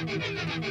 The